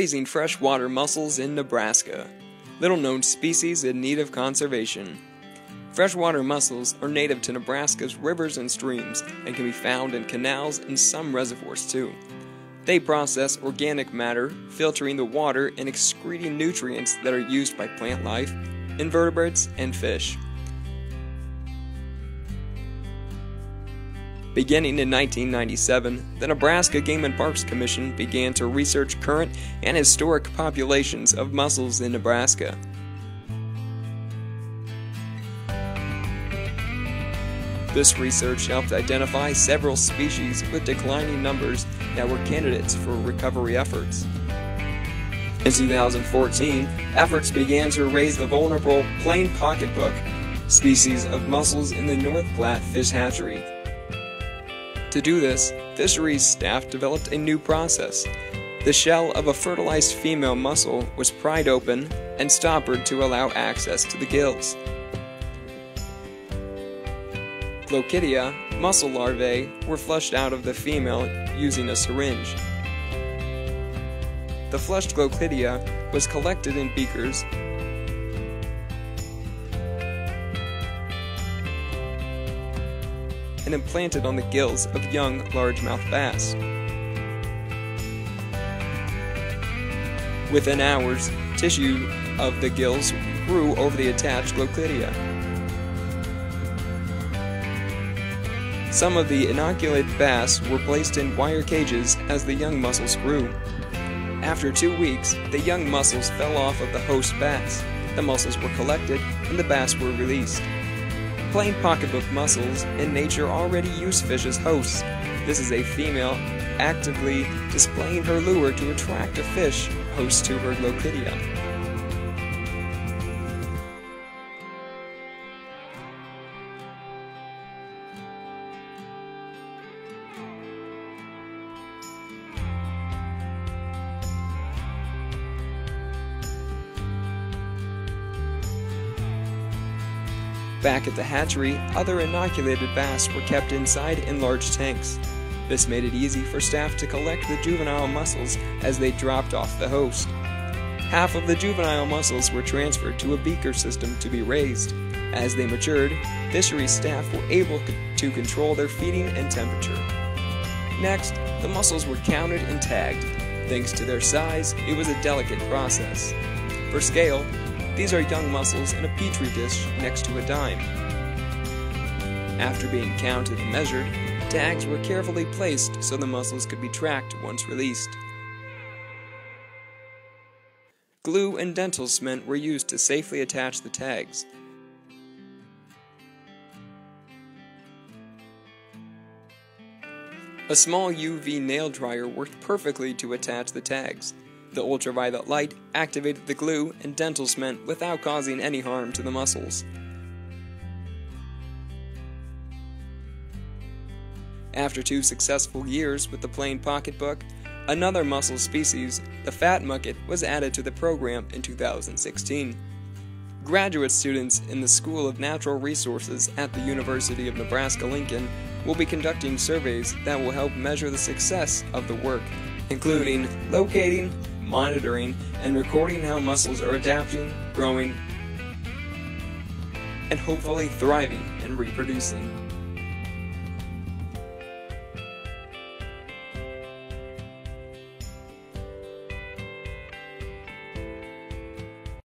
Raising freshwater mussels in Nebraska. Little known species in need of conservation. Freshwater mussels are native to Nebraska's rivers and streams and can be found in canals and some reservoirs too. They process organic matter, filtering the water and excreting nutrients that are used by plant life, invertebrates, and fish. Beginning in 1997, the Nebraska Game and Parks Commission began to research current and historic populations of mussels in Nebraska. This research helped identify several species with declining numbers that were candidates for recovery efforts. In 2014, efforts began to raise the vulnerable plain pocketbook species of mussels in the North Platte Fish Hatchery. To do this, fisheries staff developed a new process. The shell of a fertilized female mussel was pried open and stoppered to allow access to the gills. Glochidia, mussel larvae, were flushed out of the female using a syringe. The flushed Glochidia was collected in beakers and implanted on the gills of young largemouth bass. Within hours, tissue of the gills grew over the attached Glochidia. Some of the inoculated bass were placed in wire cages as the young mussels grew. After two weeks, the young mussels fell off of the host bass. The mussels were collected and the bass were released. Plain pocketbook mussels in nature already use fish as hosts. This is a female actively displaying her lure to attract a fish host to her Glochidia. Back at the hatchery, other inoculated bass were kept inside in large tanks. This made it easy for staff to collect the juvenile mussels as they dropped off the host. Half of the juvenile mussels were transferred to a beaker system to be raised. As they matured, fishery staff were able to control their feeding and temperature. Next, the mussels were counted and tagged. Thanks to their size, it was a delicate process. For scale, these are young mussels in a petri dish next to a dime. After being counted and measured, tags were carefully placed so the mussels could be tracked once released. Glue and dental cement were used to safely attach the tags. A small UV nail dryer worked perfectly to attach the tags. The ultraviolet light activated the glue and dental cement without causing any harm to the mussels. After two successful years with the plain pocketbook, another mussel species, the fat mucket, was added to the program in 2016. Graduate students in the School of Natural Resources at the University of Nebraska-Lincoln will be conducting surveys that will help measure the success of the work, including locating, monitoring, and recording how mussels are adapting, growing, and hopefully thriving and reproducing.